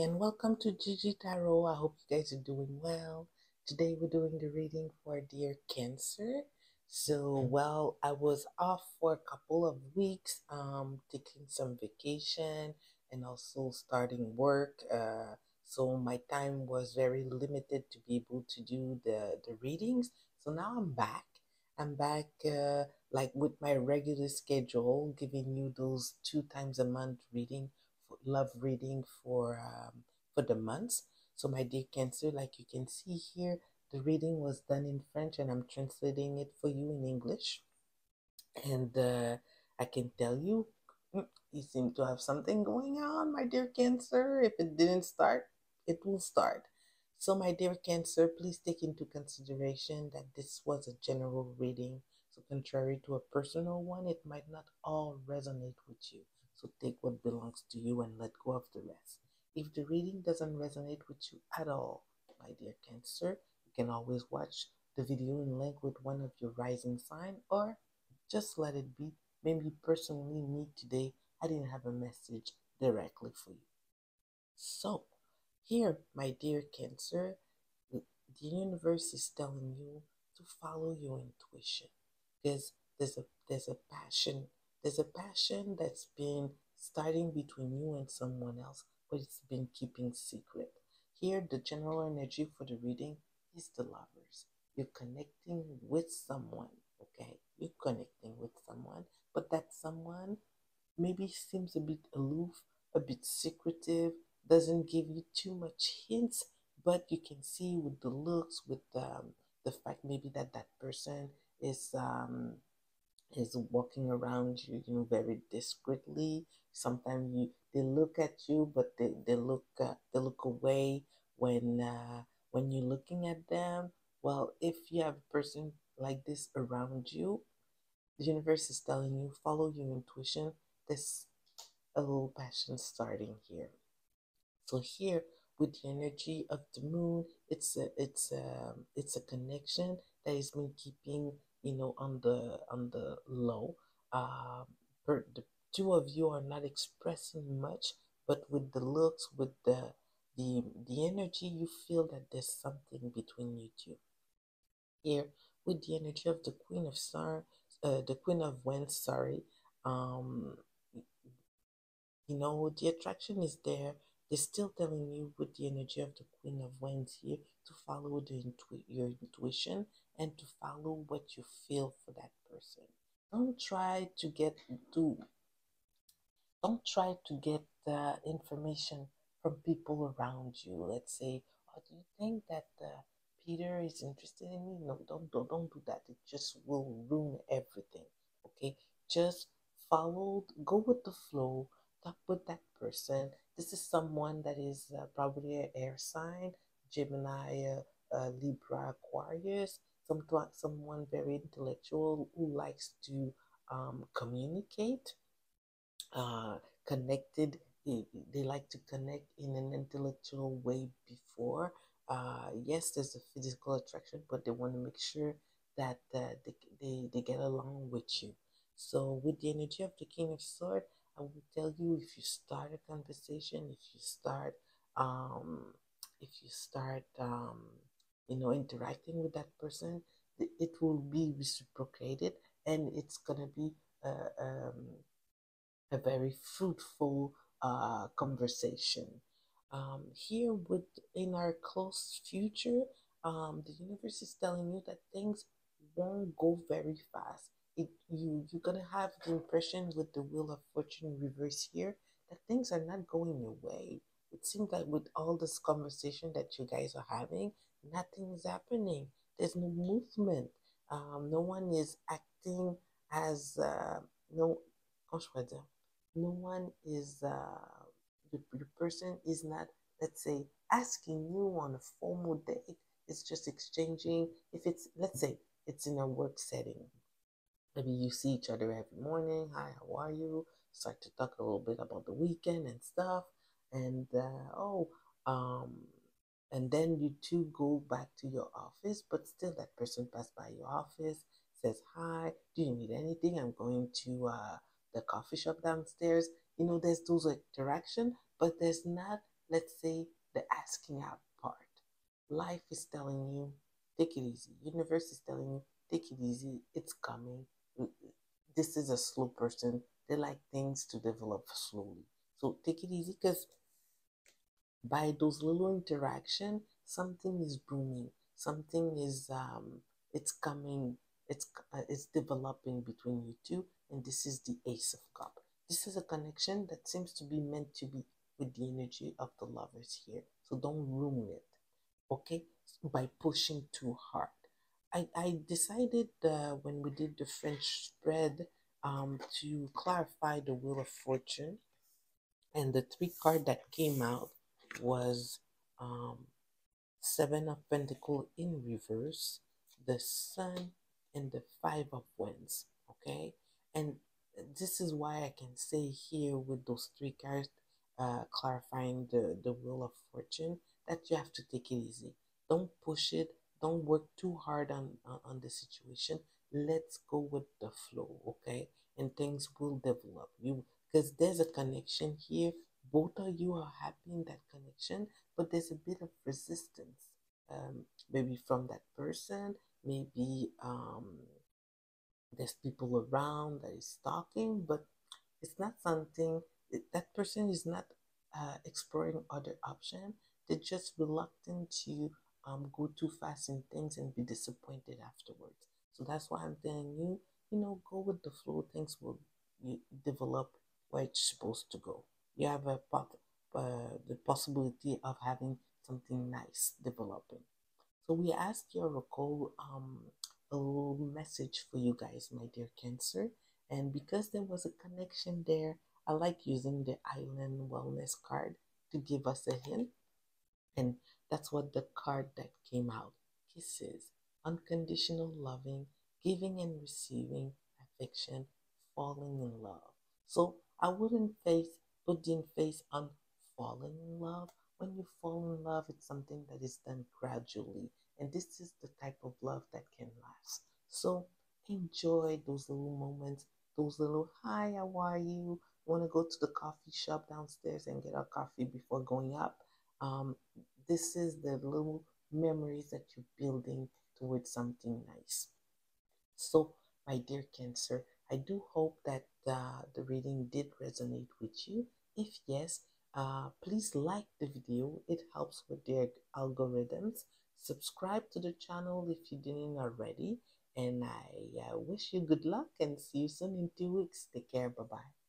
and welcome to Gigi Tarot. I hope you guys are doing well. Today we're doing the reading for Dear Cancer. So, well, I was off for a couple of weeks, um, taking some vacation and also starting work. Uh, so my time was very limited to be able to do the the readings. So now I'm back. I'm back uh, like with my regular schedule, giving you those two times a month reading love reading for um, for the months. So my dear Cancer, like you can see here, the reading was done in French, and I'm translating it for you in English. And uh, I can tell you, mm, you seem to have something going on, my dear Cancer. If it didn't start, it will start. So, my dear Cancer, please take into consideration that this was a general reading. So, contrary to a personal one, it might not all resonate with you. So, take what belongs to you and let go of the rest. If the reading doesn't resonate with you at all, my dear Cancer, you can always watch the video in link with one of your rising sign or just let it be. Maybe personally, me today, I didn't have a message directly for you. So, here, my dear Cancer, the universe is telling you to follow your intuition because there's a there's a passion there's a passion that's been starting between you and someone else, but it's been keeping secret. Here, the general energy for the reading is the lovers. You're connecting with someone, okay? You're connecting with someone, but that someone maybe seems a bit aloof, a bit secretive, doesn't give you too much hints, but you can see with the looks, with um, the fact maybe that that person is um, is walking around you, you know, very discreetly. Sometimes you they look at you, but they, they look uh, they look away when uh, when you're looking at them. Well, if you have a person like this around you, the universe is telling you follow your intuition. There's a little passion starting here. So here with the energy of the moon, it's a it's a it's a connection that has been keeping you know on the on the low. Um, per, the two of you are not expressing much, but with the looks, with the the the energy, you feel that there's something between you two. Here with the energy of the Queen of Star, uh, the Queen of Wands, sorry. Um, you know the attraction is there they're still telling you with the energy of the queen of wands here to follow the intu- your intuition and to follow what you feel for that person. Don't try to get to don't try to get the information from people around you. Let's say oh do you think that uh, peter is interested in me? No don't, don't don't do that. It just will ruin everything okay? Just follow go with the flow talk with that person. This is someone that is uh, probably an air sign, Gemini, uh, uh, Libra, Aquarius, some, someone very intellectual who likes to um, communicate, uh, connected. They, like to connect in an intellectual way before. Uh, yes, there's a physical attraction, but they want to make sure that uh, they, they, they get along with you. So, with the energy of the King of Swords, I will tell you if you start a conversation, if you start, um, if you start, um, you know, interacting with that person, it will be reciprocated, and it's gonna be a, um, a very fruitful uh, conversation. Um, here, with in our close future, um, the universe is telling you that things won't go very fast it you you're gonna have the impression with the wheel of fortune reverse here that things are not going your way it seems like with all this conversation that you guys are having nothing is happening there's no movement um, no one is acting as uh, no no one is uh, the, the person is not let's say asking you on a formal date it's just exchanging if it's let's say it's in a work setting Maybe you see each other every morning. Hi, how are you? Start to talk a little bit about the weekend and stuff. And uh, oh, um, and then you two go back to your office, but still that person passed by your office, says hi. Do you need anything? I'm going to uh, the coffee shop downstairs. You know, there's those interaction, but there's not let's say the asking out part. Life is telling you, take it easy. Universe is telling you, take it easy. It's coming. This is a slow person. They like things to develop slowly. So take it easy because by those little interaction, something is blooming. Something is um, it's coming. It's uh, it's developing between you two, and this is the Ace of Cup. This is a connection that seems to be meant to be with the energy of the lovers here. So don't ruin it, okay? By pushing too hard. I, I decided uh, when we did the French spread um, to clarify the Wheel of Fortune. And the three card that came out was um, Seven of Pentacle in reverse, the Sun, and the Five of Wands. Okay? And this is why I can say here with those three cards uh, clarifying the, the Wheel of Fortune that you have to take it easy. Don't push it. Don't work too hard on, on, on the situation. Let's go with the flow, okay? And things will develop. You because there's a connection here. Both of you are happy in that connection, but there's a bit of resistance. Um, maybe from that person, maybe um, there's people around that is talking, but it's not something that person is not uh, exploring other options. They're just reluctant to um, go too fast in things and be disappointed afterwards. So that's why I'm telling you, you know, go with the flow. Things will develop where it's supposed to go. You have a uh, the possibility of having something nice developing. So we ask your Oracle um, a little message for you guys, my dear Cancer. And because there was a connection there, I like using the Island Wellness card to give us a hint. And that's what the card that came out kisses, unconditional loving, giving and receiving affection, falling in love. So I wouldn't face put the face on falling in love. When you fall in love, it's something that is done gradually and this is the type of love that can last. So enjoy those little moments, those little hi, how are you? Want to go to the coffee shop downstairs and get a coffee before going up? Um, this is the little memories that you're building towards something nice. So, my dear Cancer, I do hope that uh, the reading did resonate with you. If yes, uh, please like the video. It helps with the algorithms. Subscribe to the channel if you didn't already. And i uh, wish you good luck and see you soon in two weeks. Take care. Bye bye